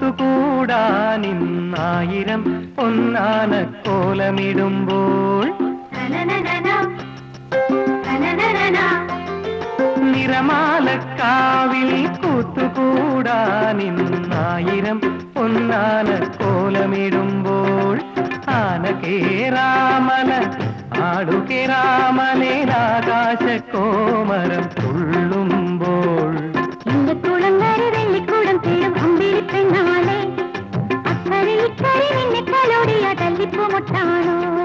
കൂത്തുകൂടാനിന്നായിരം പൊന്നാന കോലമിടുമ്പോൾ. നിറമാലക്കാവിൽ കൂത്തുകൂടാനിന്നായിരം പൊന്നാന കോലമിടുമ്പോൾ. ആന കേറാമല ആടുകേറാമലേലാകാശ കോമരം തുള്ളുമ്പോൾ. എന്റെ കലോടിയ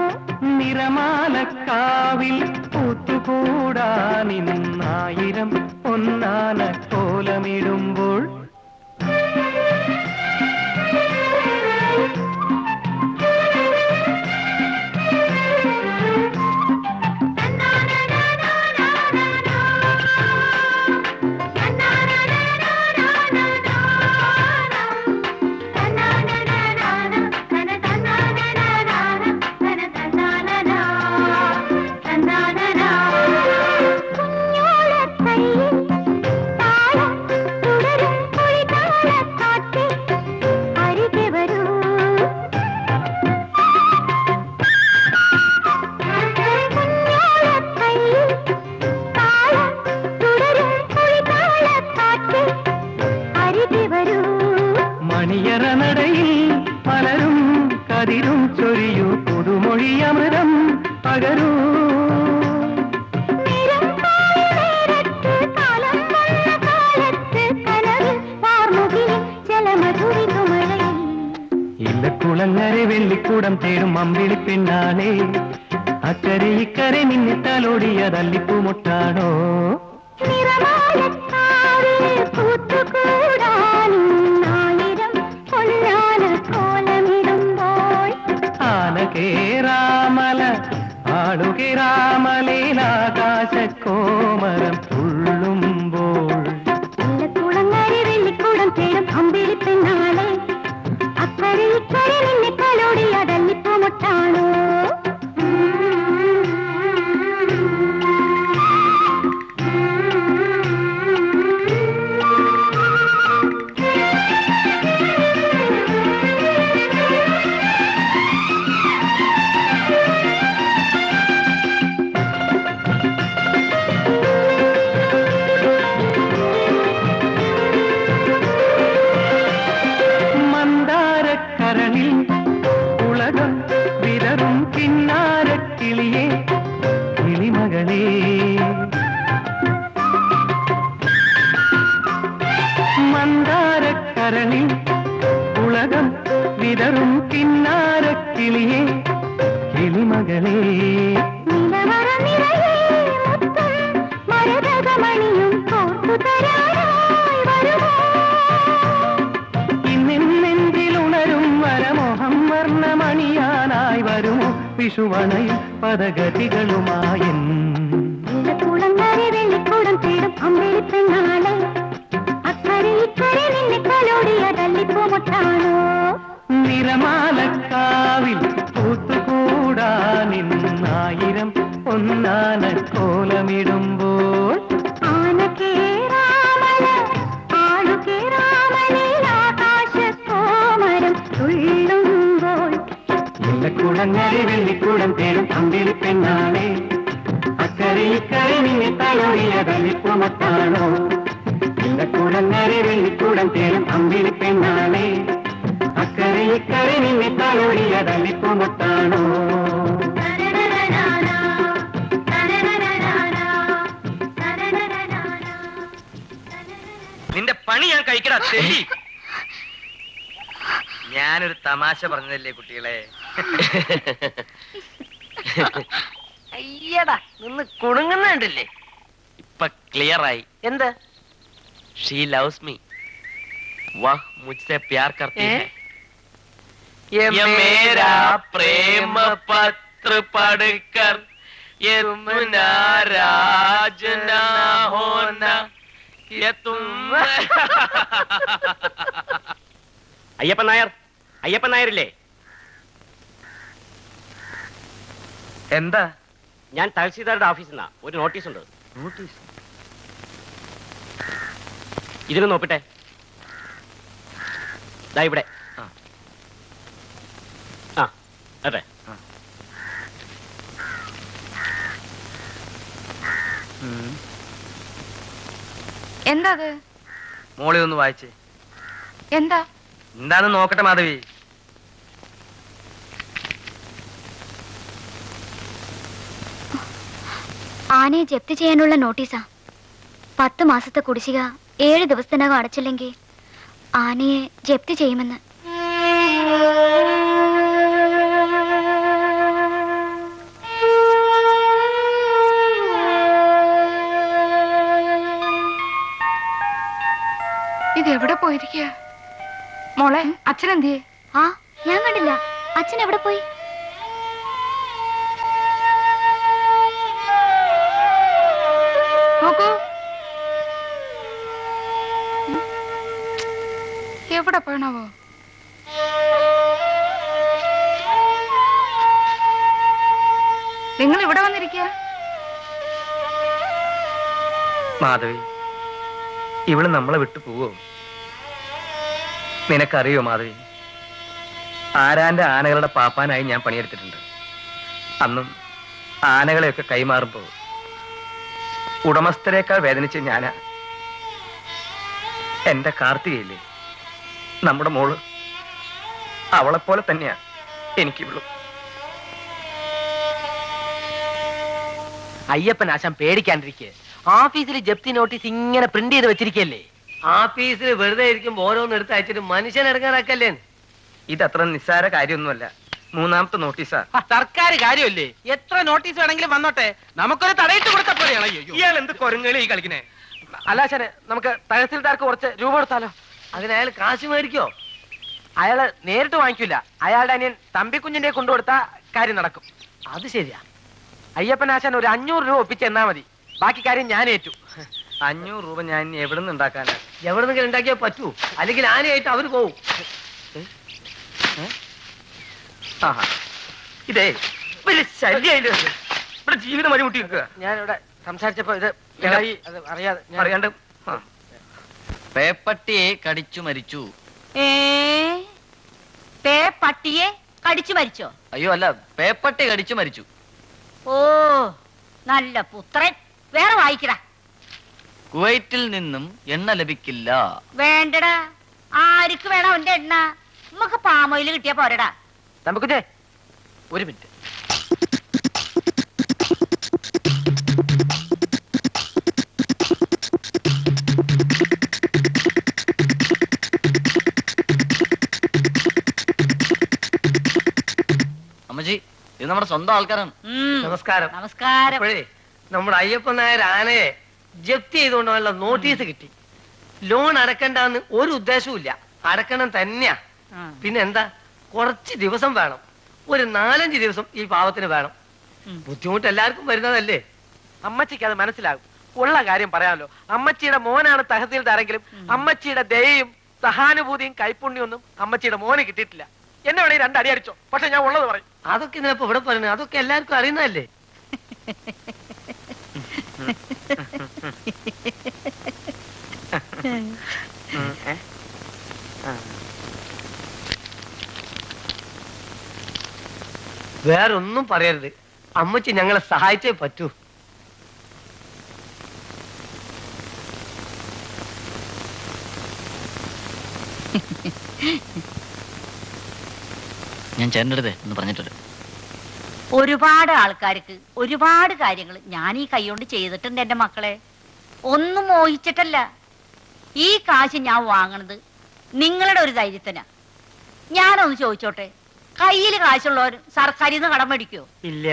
നിറമാലക്കാവിൽ പൂത്തുകൂടാ നിന്നായിരം ഒന്നാന കോലമിടുമ്പോൾ ജലമധുരി പകരൂ. ഇല്ലക്കുളങ്ങരെ വെള്ളിക്കൂടം തേടും അമ്പിളി പിന്നാലെ അക്കരെ ഇക്കരെ നിന്നെ തലോടിയതല്ലിപ്പൂ മുട്ടാണോ നിറമാലക്കാവിൽ ആടുകേറാമലേലാകാശ കോമരം വിഷുവണയിൽ പദഗതികളുമായി വെള്ളിക്കൂടം തേടും അമ്പിളി പെണ്ണാളെ. അക്കരെ ഇക്കരെ നിന്നെ കലോടിയ തല്ലിപ്പൂ മുട്ടാണോ നിറമാലക്കാവിൽ കൂത്തുകൂടാനിന്നായിരം ഒന്നാന കോലമിടുമ്പോൾ ആന ഇല്ലക്കുളങ്ങരെ വെള്ളിക്കൂടം തേടും അമ്പിളി പെണ്ണാളെ അക്കരെ ഇക്കരെ നിന്നെ வெள்ளிக்கூடம் தேடும் വെള്ളിക്കൂടം തേടും அக்கறை പെണ്ണാളെ അക്കരെ ഇക്കരെ നിന്നെ തലോടിയതല്ലിപ്പുമത്താണോ നിന്റെ പണി ഞാൻ കഴിക്കടാ തെണ്ടി ഞാനൊരു തമാശ പറഞ്ഞതല്ലേ കുട്ടികളെ? അയ്യടാ നിന്ന് കുണുങ്ങുന്നുണ്ടല്ലേ? ഇപ്പൊ ക്ലിയർ ആയി എന്ത്? She loves me. വാഹ് മുജ്സെ പ്യാർ കർത്തി ഹേ ये मेरा प्रेम पत्र पढ़कर ये तुम नाराज ना होना ये तुम അയ്യപ്പൻ നായർ അയ്യപ്പൻ നായരില്ലേ? എന്താ? ഞാൻ തഹസീൽദാരുടെ ഓഫീസിൽ നിന്നാ ഒരു നോട്ടീസ് ഉണ്ട്. നോട്ടീസ് ഇതിന് നോക്കട്ടെ. ദാ ഇവിടെ. ആ. ആ അതെ. എന്താ അത്? മോളി ഒന്ന് വായിച്ചേ. എന്താ? എന്താന്ന് നോക്കട്ടെ മാധവി. ആനയെ ജപ്തി ചെയ്യാനുള്ള നോട്ടീസാ. പത്ത് മാസത്തെ കുടിശ്ശിക ഏഴ് ദിവസത്തിനകം അടച്ചില്ലെങ്കിൽ ആനയെ ജപ്തി ചെയ്യുമെന്ന്. ഇത് എവിടെ പോയിരിക്കുക? മോളെ അച്ഛൻ എന്തിയെ ആ ഞാൻ കണ്ടില്ല. അച്ഛൻ എവിടെ പോയി? എവിടെ പോയണാവോ? നിങ്ങൾ ഇവിടെ വന്നിരിക്കുക. മാധവി ഇവൾ നമ്മളെ വിട്ടു പോവോ? നിനക്കറിയോ മാധവി ആരാന്റെ ആനകളുടെ പാപ്പാനായി ഞാൻ പണിയെടുത്തിട്ടുണ്ട്. അന്നും ആനകളെയൊക്കെ കൈമാറുമ്പോ ഉടമസ്ഥരെക്കാൾ വേദനിച്ച് ഞാനാ. എന്റെ കാർത്തികയില്ലേ? നമ്മുടെ മോൾ. അവളെപ്പോലെ തന്നെയാ എനിക്കിവളും. അയ്യപ്പൻ ആശാൻ പേടിക്കാണ്ടിരിക്കെ. ഓഫീസിൽ ജപ്തി നോട്ടീസ് ഇങ്ങനെ പ്രിന്റ് ചെയ്ത് വെച്ചിരിക്കല്ലേ? ആഫീസിൽ വെറുതെ ഇരിക്കുമ്പോ ഓരോന്ന് എടുത്ത് അയച്ചിട്ട് മനുഷ്യൻ ഇറങ്ങാറാക്കല്ലേ? ഇതത്ര നിസ്സാര കാര്യമൊന്നുമല്ല. മൂന്നാമത്തെ നോട്ടീസാ. സർക്കാർ കാര്യമല്ലേ? എത്ര നോട്ടീസ് വേണമെങ്കിലും വന്നോട്ടെ. നമുക്കൊരു തടയിട്ട് കൊടുത്ത പോലെയാണ് അയ്യോ ഇയാൾ എന്ത് കൊരങ്ങളി ഈ കളിക്കണേ അല്ലാശാനെ നമുക്ക് തഹസിൽദാർക്ക് കുറച്ച് രൂപ കൊടുത്താലോ? അതിന് അയാൾ കാശ് മേടിക്കോ? അയാൾ നേരിട്ട് വാങ്ങിക്കൂല. അയാളുടെ അനിയൻ തമ്പിക്കുഞ്ഞിന്റെ കൊണ്ടുകൊടുത്ത കാര്യം നടക്കും. അത് ശരിയാ. അയ്യപ്പൻ ആശാൻ ഒരു അഞ്ഞൂറ് രൂപ ഒപ്പിച്ച് എന്നാ മതി. ബാക്കി കാര്യം ഞാൻ ഏറ്റു. അഞ്ഞൂറ് രൂപ ഞാൻ എവിടെ നിന്ന് ഉണ്ടാക്കാനാ? എവിടെ നിന്നെങ്കിലും ഉണ്ടാക്കിയാൽ പറ്റൂ? അല്ലെങ്കിൽ ആനയായിട്ട് അവർ പോവും. ആഹാ. ഇതേ വലിയ? ഇവിടെ ജീവിതം അടിമുട്ടി വെക്കുക ഞാനിവിടെ സംസാരിച്ചപ്പോ ഇത് അറിയാതെ അറിയാണ്ട്. പേപ്പട്ടിയെ കടിച്ചു മരിച്ചു. ഏ? പേപ്പട്ടിയെ കടിച്ചു മരിച്ചോ? അയ്യോ അല്ല പേപ്പട്ടി കടിച്ചു മരിച്ചു. ഓ നല്ല പുത്രൻ. വേറെ വായിക്കട. കുവൈറ്റിൽ നിന്നും എണ്ണ ലഭിക്കില്ല. വേണ്ടടാ. ആർക്ക് വേണം അവന്റെ എണ്ണ? നമുക്ക് പാമോയിൽ കിട്ടിയ പോരടാ. നമുക്ക് ഒരു മിനിറ്റ്. അമ്മജി ഇത് നമ്മുടെ സ്വന്തം ആൾക്കാരാണ്. നമസ്കാരം. നമസ്കാരം. നമ്മുടെ അയ്യപ്പൻ നായർ ആനയെ ജപ്തി ചെയ്തുകൊണ്ട് നല്ല നോട്ടീസ് കിട്ടി. ലോൺ അടക്കണ്ടെന്ന് ഒരു ഉദ്ദേശവും ഇല്ല. അടക്കണം തന്നെയാ. പിന്നെ എന്താ കുറച്ച് ദിവസം വേണം. ഒരു നാലഞ്ച് ദിവസം ഈ പാവത്തിന് വേണം. ബുദ്ധിമുട്ട് എല്ലാവർക്കും വരുന്നതല്ലേ? അമ്മച്ചിക്ക് അത് മനസ്സിലാകും. ഉള്ള കാര്യം പറയാമല്ലോ. അമ്മച്ചിയുടെ മോനാണ് തഹസീൽദാരെങ്കിലും അമ്മച്ചിയുടെ ദയയും സഹാനുഭൂതിയും കൈപ്പുണ്യൊന്നും അമ്മച്ചിയുടെ മോന് കിട്ടിയിട്ടില്ല. എന്നെ വേണേ രണ്ടടി അടിച്ചോ. പക്ഷെ ഞാൻ ഉള്ളത് പറയും. അതൊക്കെ ഇന്നലെ ഇവിടെ പറയുന്നത് അതൊക്കെ എല്ലാവർക്കും അറിയുന്നതല്ലേ? വേറൊന്നും പറയരുത്. അമ്മച്ചി ഞങ്ങളെ സഹായിച്ചേ പറ്റൂ. ഞാൻ ചേട്ടന്റെ എന്ന് പറഞ്ഞിട്ടുണ്ട്. ഒരുപാട് ആൾക്കാർക്ക് ഒരുപാട് കാര്യങ്ങൾ ഞാൻ ഈ കൈകൊണ്ട് ചെയ്തിട്ടുണ്ട് എന്റെ മക്കളെ. ഒന്നും മോഹിച്ചിട്ടല്ല. ഈ കാശ് ഞാൻ വാങ്ങണത് നിങ്ങളുടെ ഒരു ധൈര്യത്തിനാ. ഞാനൊന്ന് ചോദിച്ചോട്ടെ കയ്യിൽ കാശുള്ളവർ സർക്കാരിൽ നിന്ന് കടം മേടിക്കോ? ഇല്ല.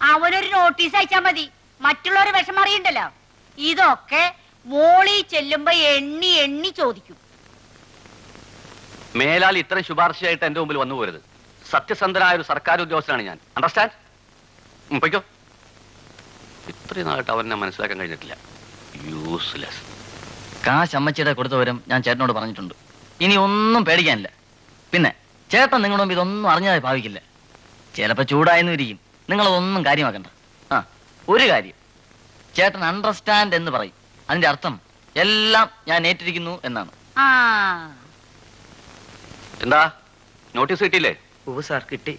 അവനൊരു നോട്ടീസ് അയച്ചാ മതി. മറ്റുള്ളവർ വിഷമം അറിയണ്ടല്ലോ. ഇതൊക്കെ മോളി ചെല്ലുമ്പോ എണ്ണി എണ്ണി ചോദിക്കും. മേലാൽ ഇത്ര ശുപാർശയായിട്ട് എന്റെ മുമ്പിൽ വന്നു പോരുത് സത്യസന്ധനായ ഒരു സർക്കാർ ഉദ്യോഗസ്ഥനാണ് ഞാൻ അണ്ടർസ്റ്റാൻഡ് പൊയ്ക്കോ. ഇത്രയും നാളായിട്ട് അവനെ മനസ്സിലാക്കാൻ കഴിഞ്ഞിട്ടില്ല. യൂസ്ലെസ് കാശ് അമ്മച്ചിയുടെ കൊടുത്ത വരും ഞാൻ ചേട്ടനോട് പറഞ്ഞിട്ടുണ്ട്. ഇനി ഒന്നും പേടിക്കാനില്ല. പിന്നെ ചേട്ടൻ നിങ്ങളുടെ മുമ്പ് ഇതൊന്നും അറിഞ്ഞതായി ഭാവിക്കില്ല. ചിലപ്പോൾ ചൂടായെന്നും ഇരിക്കും. നിങ്ങളതൊന്നും കാര്യമാക്കണ്ട. ആ ഒരു കാര്യം. ചേട്ടൻ അണ്ടർസ്റ്റാൻഡ് എന്ന് പറയും. അതിന്റെ അർത്ഥം എല്ലാം ഞാൻ ഏറ്റിരിക്കുന്നു എന്നാണ്. ആ. എന്താ? നോട്ടീസ് കിട്ടിയില്ലേ? ഓ സാർ കിട്ടി.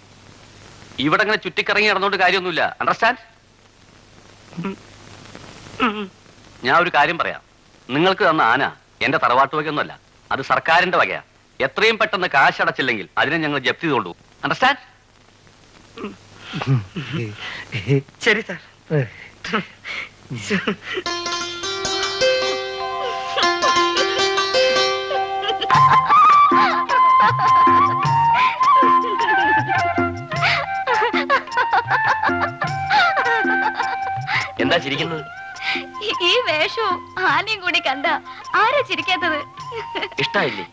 ഇവിടെ അങ്ങനെ ചുറ്റിക്കറങ്ങി നടന്നുകൊണ്ട് കാര്യമൊന്നുമില്ല. അണ്ടർസ്റ്റാൻഡ് ഞാൻ ഒരു കാര്യം പറയാം. നിങ്ങൾക്ക് തന്ന ആന എന്റെ തറവാട്ട് വകയൊന്നുമല്ല. അത് സർക്കാരിന്റെ വകയാ. എത്രയും പെട്ടെന്ന് കാശ് അടച്ചില്ലെങ്കിൽ അതിനെ ഞങ്ങൾ ജപ്തി ചെയ്തോളൂ. അണ്ടർസ്റ്റാൻഡ് ശരി സാർ. എന്താ ചിരിക്കുന്നത്? ഈ- വേഷവും ആനയും കൂടി കണ്ട ആരാ ചിരിക്കാത്തത്? ഇഷ്ടായില്ലേ?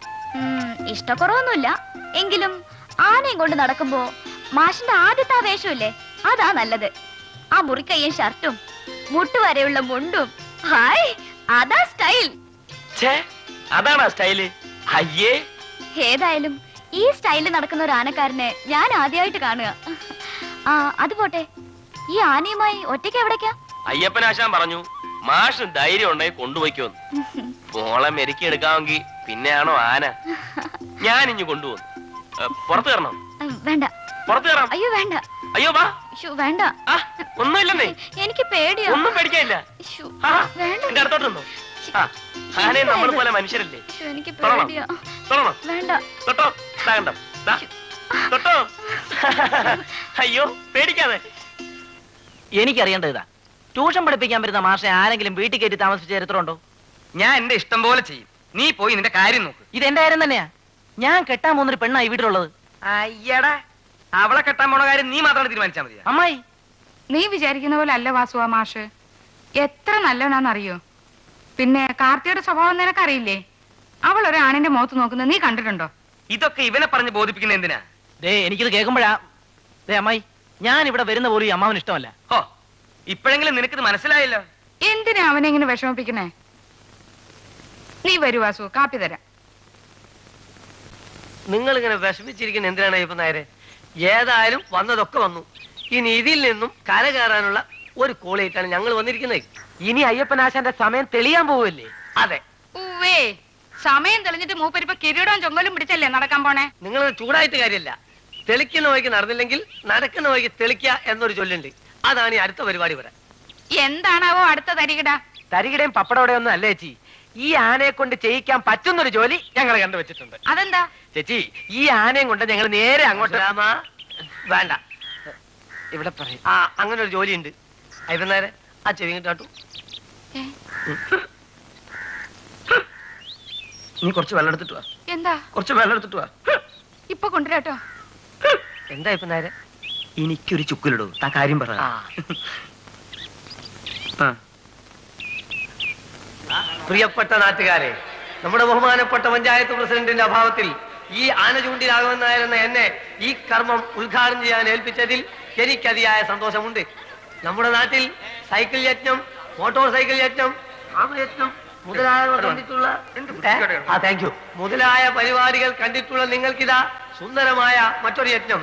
ഇഷ്ടക്കുറവൊന്നുമില്ല. എങ്കിലും ആനയും കൊണ്ട് നടക്കുമ്പോ മാഷിന്റെ ആദ്യത്തെ ആ വേഷമില്ലേ? അതാ നല്ലത്. ആ മുറിക്കയ്യൻ ഷർട്ടും മുട്ടുവരെയുള്ള മുണ്ടും. ഹായ് അതാ സ്റ്റൈൽ. അതാണാ സ്റ്റൈൽ. അയ്യേ. ഏതായാലും ഈ സ്റ്റൈലിൽ നടക്കുന്ന ഒരു ആനക്കാരനെ ഞാൻ ആദ്യമായിട്ട് കാണുക. ആ അത് പോട്ടെ. ഈ ആനയുമായി ഒറ്റയ്ക്ക് എവിടേക്കാ? അയ്യപ്പനാശാൻ പറഞ്ഞു മാഷ് ധൈര്യം ഉണ്ടെങ്കിൽ കൊണ്ടുപോയിക്കോന്ന് മോളെ മെരുക്കി എടുക്കാമെങ്കിൽ പിന്നെയാണോ ആന? ഞാൻ ഇഞ്ഞു കൊണ്ടുപോകുന്നു. പുറത്തു കയറണം? വേണ്ട. പുറത്തു കയറാം. അയ്യോ വേണ്ട. അയ്യോ വാ. വേണ്ട. ആ ഒന്നുമില്ലെന്നേ. എനിക്ക് പേടിയാ. ഒന്നും പേടിക്കാനില്ല. ശ്ശോ, ആ, വേണ്ട. എന്റെ അടുത്തോട്ട് നിന്നോ ആ ആനയും നമ്മൾ പോലെ മനുഷ്യരല്ലേ? എനിക്ക് തൊടണം. വേണ്ട. തൊട്ടോ തൊട്ടോ. അയ്യോ പേടിക്കാതെ. എനിക്കറിയേണ്ടതാ ഇതാ ട്യൂഷൻ പഠിപ്പിക്കാൻ വരുന്ന മാഷെ ആരെങ്കിലും വീട്ടിൽ കയറ്റി താമസിച്ച ചരിത്രമുണ്ടോ? ഞാൻ എന്റെ ഇഷ്ടം പോലെ ചെയ്യും. നീ പോയി നിന്റെ കാര്യം നോക്ക്. ഇത് എന്റെ കാര്യം തന്നെയാ. ഞാൻ കെട്ടാൻ പോകുന്നൊരു പെണ്ണായി വീട്ടിലുള്ളത്. അയ്യടാ അവളെ കെട്ടാൻ പോണ കാര്യം നീ മാത്രമാണ് തീരുമാനിച്ചാൽ മതി അമ്മായി. നീ വിചാരിക്കുന്ന പോലെ അല്ല വാസു ആ മാഷ്. എത്ര നല്ലവനാന്നറിയോ? പിന്നെ കാർത്തിയുടെ സ്വഭാവം നിനക്കറിയില്ലേ അവൾ ഒരു ആണിന്റെ മുഖത്ത് നോക്കുന്നത് നീ കണ്ടിട്ടുണ്ടോ? ഇതൊക്കെ ഇവനെ പറഞ്ഞ് ബോധിപ്പിക്കുന്ന എന്തിനാ? ദേ എനിക്കിത് കേൾക്കുമ്പോഴാ ദേ അമ്മായി ഞാൻ ഇവിടെ വരുന്ന പോലും ഈ അമ്മാവിന് ഇഷ്ടമല്ല. ഹോ ഇപ്പോഴെങ്കിലും നിനക്കിത് മനസ്സിലായല്ലോ? എന്തിനാ അവനെ ഇങ്ങനെ വിഷമിപ്പിക്കണേ നീ വരൂ വാസു കാപ്പി തരാം. നിങ്ങൾ ഇങ്ങനെ വിഷമിച്ചിരിക്കുന്ന എന്തിനാണ് ഇപ്പൊ നേരെ ഏതായാലും വന്നതൊക്കെ വന്നു. ഇനി ഇതിൽ നിന്നും കര കയറാനുള്ള ഒരു കോളിയിട്ടാണ് ഞങ്ങൾ വന്നിരിക്കുന്നത്. ഇനി അയ്യപ്പനാശാന്റെ സമയം തെളിയാൻ പോവില്ലേ? അതെ. ഉവ്വേ സമയം തെളിഞ്ഞിട്ട് മൂപ്പരിപ്പോ കിരീടവും ചൊങ്കലും പിടിച്ചല്ലേ നടക്കാൻ പോണേ? നിങ്ങൾ ചൂടായിട്ട് കാര്യമില്ല തെളിക്കുന്ന വഴിക്ക് നടന്നില്ലെങ്കിൽ നടക്കുന്ന വഴിക്ക് തെളിക്കുക എന്നൊരു ചൊല്ലുണ്ട്. അതാണ് ഈ അടുത്ത പരിപാടി വരാൻ. എന്താണാവോ അടുത്ത തരികിട? തരികിടയും പപ്പടവിടെ ഒന്നും അല്ല ചേച്ചി. ഈ ആനയെ കൊണ്ട് ചെയ്യിക്കാൻ പറ്റുന്നൊരു ജോലി ഞങ്ങൾ കണ്ടുവച്ചിട്ടുണ്ട്. അതെന്താ? ചേച്ചി ഈ ആനയും കൊണ്ട് ഞങ്ങൾ നേരെ അങ്ങോട്ട് രാമ വേണ്ട. ഇവിടെ പറയും. ആ അങ്ങനെ ഒരു ജോലി ഉണ്ട് നേരെ ആ ചെവി കിട്ടാട്ടു നീ കുറച്ച് വെള്ളം എടുത്തിട്ട് വാ. എന്താ? കുറച്ച് വെള്ളം എടുത്തിട്ട് വാ. ഇപ്പൊ കൊണ്ടുവരാട്ടോ. എന്താ ഇപ്പൊ നേരെ? എനിക്കൊരു ചുക്കിലിടൂ. താ കാര്യം പറ. പ്രിയപ്പെട്ട നാട്ടുകാരെ നമ്മുടെ ബഹുമാനപ്പെട്ട പഞ്ചായത്ത് പ്രസിഡന്റിന്റെ അഭാവത്തിൽ ഈ ആന ചൂണ്ടിലാകുമെന്നായിരുന്ന എന്നെ ഈ കർമ്മം ഉദ്ഘാടനം ചെയ്യാൻ ഏൽപ്പിച്ചതിൽ എനിക്കതിയായ സന്തോഷമുണ്ട്. നമ്മുടെ നാട്ടിൽ സൈക്കിൾ യജ്ഞം മോട്ടോർ സൈക്കിൾ യജ്ഞം ആമയജ്ഞം മുതലായവ കണ്ടിട്ടുള്ള മുതലായ പരിപാടികൾ കണ്ടിട്ടുള്ള നിങ്ങൾക്കിതാ സുന്ദരമായ മറ്റൊരു യജ്ഞം.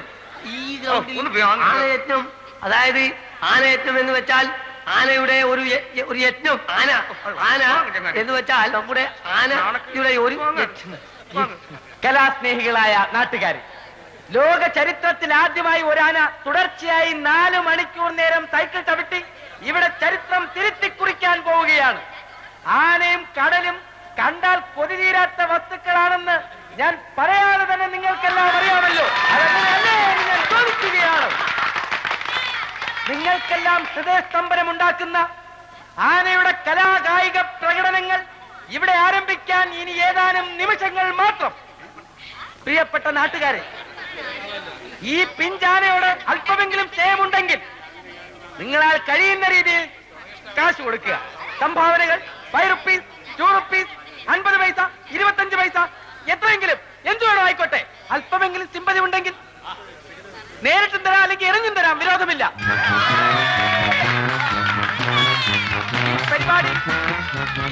ഈ ഗ്രൗണ്ടിൽ അതായത് ആനയറ്റം എന്ന് വെച്ചാൽ ആനയുടെ ഒരു ഒരു യജ്ഞം ആന ആന എന്ന് വെച്ചാൽ നമ്മുടെ ആനയുടെ ഒരു കലാസ്നേഹികളായ നാട്ടുകാർ ലോക ചരിത്രത്തിൽ ആദ്യമായി ഒരാന തുടർച്ചയായി നാല് മണിക്കൂർ നേരം സൈക്കിൾ ചവിട്ടി ഇവിടെ ചരിത്രം തിരുത്തി കുറിക്കാൻ പോവുകയാണ്. ആനയും കടലും കണ്ടാൽ കൊതിതീരാത്ത വസ്തുക്കളാണെന്ന് ഞാൻ പറയാതെ തന്നെ നിങ്ങൾക്കെല്ലാം അറിയാമല്ലോ. അതങ്ങനെയല്ലേ എന്ന് ഞാൻ ചോദിക്കുകയാണ് നിങ്ങൾക്കെല്ലാം ഹൃദയസ്തംഭനം ഉണ്ടാക്കുന്ന ആനയുടെ കലാകായിക പ്രകടനങ്ങൾ ഇവിടെ ആരംഭിക്കാൻ ഇനി ഏതാനും നിമിഷങ്ങൾ മാത്രം. പ്രിയപ്പെട്ട നാട്ടുകാരെ ഈ പിഞ്ചാനയോട് അല്പമെങ്കിലും സ്നേഹമുണ്ടെങ്കിൽ നിങ്ങളാൽ കഴിയുന്ന രീതിയിൽ കാശ് കൊടുക്കുക. സംഭാവനകൾ ഫൈവ് റുപ്പീസ് ടു റുപ്പീസ് അൻപത് പൈസ ഇരുപത്തഞ്ച് പൈസ എത്രയെങ്കിലും എന്തു വേണോ അല്പമെങ്കിലും സിമ്പതി ഉണ്ടെങ്കിൽ നേരിട്ടും തരാം അല്ലെങ്കിൽ എറിഞ്ഞും തരാം. വിരോധമില്ല. പരിപാടി.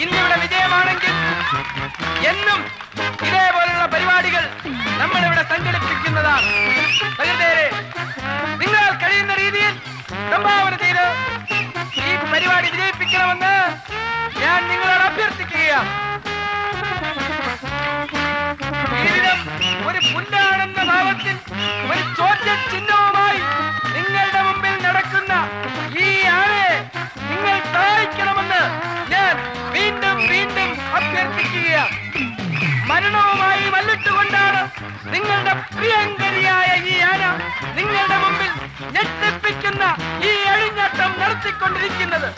ഇന്നിവിടെ വിജയമാണെങ്കിൽ എന്നും ഇതേപോലുള്ള പരിപാടികൾ നമ്മളിവിടെ സംഘടിപ്പിക്കുന്നതാണ്. സഹൃദയരെ നിങ്ങൾ കഴിയുന്ന രീതിയിൽ സംഭാവന ചെയ്ത് ഈ പരിപാടി വിജയിപ്പിക്കണമെന്ന് ഞാൻ നിങ്ങളോട് അഭ്യർത്ഥിക്കുകയാണ്. ഈ ഒരു പുല്ലാണെന്ന ഭാവത്തിൽ ഒരു ചോദ്യ ചിഹ്നവുമായി നിങ്ങളുടെ മുമ്പിൽ നടക്കുന്ന ഈ ആളെ നിങ്ങൾ സഹായിക്കണമെന്ന് ഞാൻ വീണ്ടും വീണ്ടും അഭ്യർത്ഥിക്കുകയാണ്. മരണവുമായി മല്ലിട്ടുകൊണ്ടാണ് നിങ്ങളുടെ പ്രിയങ്കരിയായ ഈ ആന നിങ്ങളുടെ മുമ്പിൽ ഞെട്ടിപ്പിക്കുന്ന ഈ എഴുന്നേറ്റം നടത്തിക്കൊണ്ടിരിക്കുന്നത്.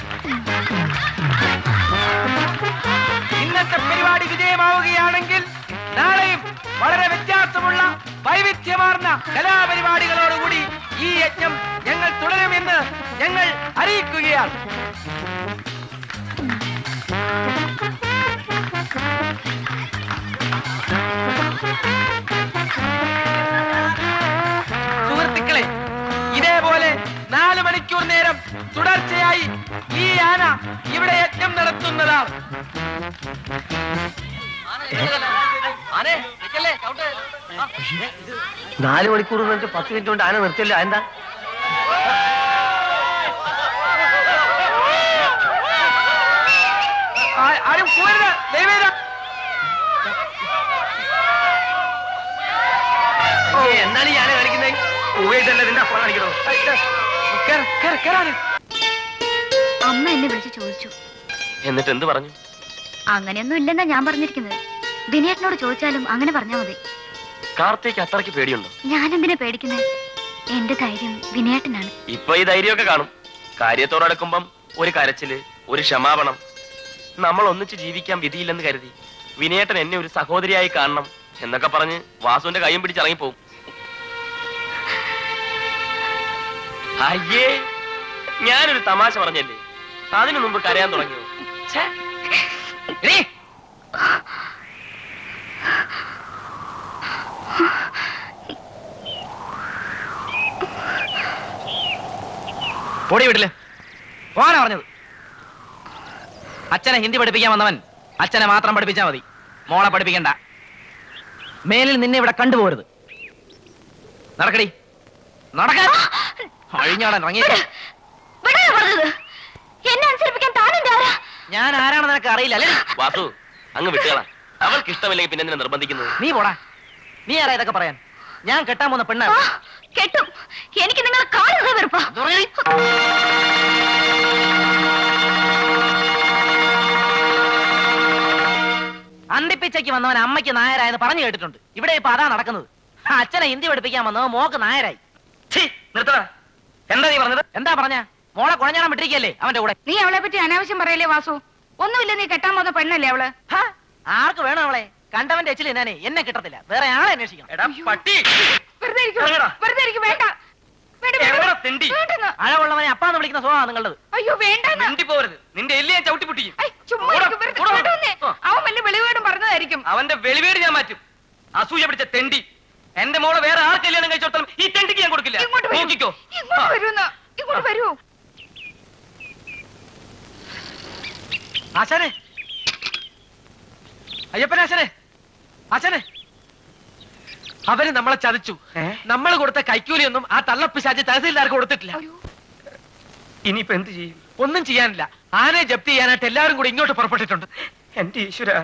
ഇന്നത്തെ പരിപാടി വിജയമാവുകയാണെങ്കിൽ നാളെയും വളരെ വ്യത്യാസമുള്ള വൈവിധ്യമാർന്ന കലാപരിപാടികളോടുകൂടി ഈ യജ്ഞം ഞങ്ങൾ തുടരുമെന്ന് ഞങ്ങൾ അറിയിക്കുകയാണ്. സുഹൃത്തുക്കളെ ഇതേപോലെ നാല് മണിക്കൂർ നേരം തുടർച്ചയായി ഈ ആന ഇവിടെ യജ്ഞം നടത്തുന്നതാണ്. നാല് മണിക്കൂർ എന്നിട്ട് പത്ത് മിനിറ്റ് കൊണ്ട് ആന നിർത്തിയല്ലോ. എന്താ ആരും പോരുത് ദയവേദ എന്താണ് ഈ ആന കാണിക്കുന്നത് ഉപയോഗിച്ചല്ലേ നിന്റെ ഫോൺ കാണിക്കണോ? അമ്മ എന്നെ വിളിച്ച് ചോദിച്ചു. എന്നിട്ട് എന്ത് പറഞ്ഞു? അങ്ങനെയൊന്നും ഇല്ലെന്നാ ഞാൻ പറഞ്ഞിരിക്കുന്നത്. ദിനേട്ടനോട് ചോദിച്ചാലും അങ്ങനെ പറഞ്ഞാ മതി. കാർത്തിക്ക് അത്രയ്ക്ക് പേടിയുണ്ടോ? ഞാൻ എന്തിനെ പേടിക്കുന്നത് എന്റെ ധൈര്യം വിനേട്ടനാണ് ഇപ്പൊ ഈ ധൈര്യമൊക്കെ കാണും. കാര്യത്തോടടുക്കുമ്പം ഒരു കരച്ചിൽ ഒരു ക്ഷമാപണം. നമ്മൾ ഒന്നിച്ച് ജീവിക്കാൻ വിധിയില്ലെന്ന് കരുതി വിനേട്ടൻ എന്നെ ഒരു സഹോദരിയായി കാണണം എന്നൊക്കെ പറഞ്ഞ് വാസുവിന്റെ കൈയും പിടിച്ചിറങ്ങിപ്പോവും അയ്യേ ഞാനൊരു തമാശ പറഞ്ഞല്ലേ? അതിനു മുമ്പ് കരയാൻ തുടങ്ങിയോ? ഛേ. വിടില്ല. പോകാനാ പറഞ്ഞത്. അച്ഛനെ ഹിന്ദി പഠിപ്പിക്കാൻ വന്നവൻ അച്ഛനെ മാത്രം പഠിപ്പിച്ചാ മതി. മോളെ പഠിപ്പിക്കണ്ട. മേലിൽ നിന്നെ ഇവിടെ കണ്ടുപോരുത് നടക്കടി. നടക്കാൻ അഴിഞ്ഞാടാൻ അനുസരിപ്പിക്കാൻ ഞാൻ ആരാണെന്ന് നിനക്ക് അറിയില്ല അല്ലേ? വാസു അങ്ങ് വിട്ടുകളാ. അവൾക്ക് ഇഷ്ടമില്ലെങ്കിൽ പിന്നെ എന്തിനാ നിർബന്ധിക്കുന്നത്? നീ പോടാ. നീ ആരാ ഇതൊക്കെ പറയാൻ? ഞാൻ കെട്ടാൻ പോകുന്ന പെണ്ണാ. പെണ്ണാണ് കെട്ടും. എനിക്ക് നിങ്ങളെ കാണുന്നത് വെറുപ്പാ. അന്തിപ്പിച്ചയ്ക്ക് വന്നവൻ അമ്മയ്ക്ക് നായരായെന്ന് പറഞ്ഞു കേട്ടിട്ടുണ്ട്. ഇവിടെ ഇപ്പൊ അതാ നടക്കുന്നത്. അച്ഛനെ ഹിന്ദി പഠിപ്പിക്കാൻ വന്നവ മോക്ക് നായരായി. നിർത്തടാ. എന്താ നീ പറഞ്ഞത്? എന്താ പറഞ്ഞ? മോളെ കുഴഞ്ഞാൻ വിട്ടിരിക്കല്ലേ അവന്റെ കൂടെ? നീ അവളെ പറ്റി അനാവശ്യം പറയല്ലേ വാസു? ഒന്നുമില്ല നീ കെട്ടാൻ പോകുന്ന പെണ്ണല്ലേ അവൾ? ആർക്ക് വേണം അവളെ? കണ്ടവന്റെ എച്ചിൽ ഞാനേ എന്നെ കിട്ടത്തില്ല. വേറെ ആളെ അന്വേഷിക്കണം. അഴവുള്ളവനെ അപ്പാന്ന് വിളിക്കുന്ന സ്വഭാവം നിങ്ങളത് അയ്യോ വേണ്ട നിന്റെ എല്ലി ഞാൻ ചവിട്ടി പൊട്ടിക്കും ഐ, ചുമ്മാ ഓടാ, ഇരിക്കൂ. വെറുതെ ഓടാ. വിടുന്നേ. ആ. അവൻ വല്ല വെളിവേടും പറഞ്ഞതായിരിക്കും അവന്റെ വെളിവേട് ഞാൻ മാറ്റും അസൂയ പിടിച്ച തെണ്ടി. എന്റെ മോളെ വേറെ ആർ കല്യാണം കഴിച്ചോടത്തോളം ഈ തെണ്ടിക്ക് ഞാൻ കൊടുക്കില്ല. നോക്കിക്കോ. ഇങ്ങോട്ട് ആ. വരൂന്ന്. ഇങ്ങോട്ട് വരൂ. ആശാനെ. അയ്യപ്പനാശാനെ ആശാനെ. അവർ നമ്മളെ ചതിച്ചു. നമ്മൾ കൊടുത്ത കൈക്കൂലിയൊന്നും ആ തള്ളപ്പിശാചി തഹസീൽദാർക്ക് കൊടുത്തിട്ടില്ല. ഇനിയിപ്പോ എന്ത് ചെയ്യും? ഒന്നും ചെയ്യാനില്ല. ആനെ ജപ്തി ചെയ്യാനായിട്ട് എല്ലാവരും കൂടി ഇങ്ങോട്ട് പുറപ്പെട്ടിട്ടുണ്ട്. എന്റെ ഈശ്വര.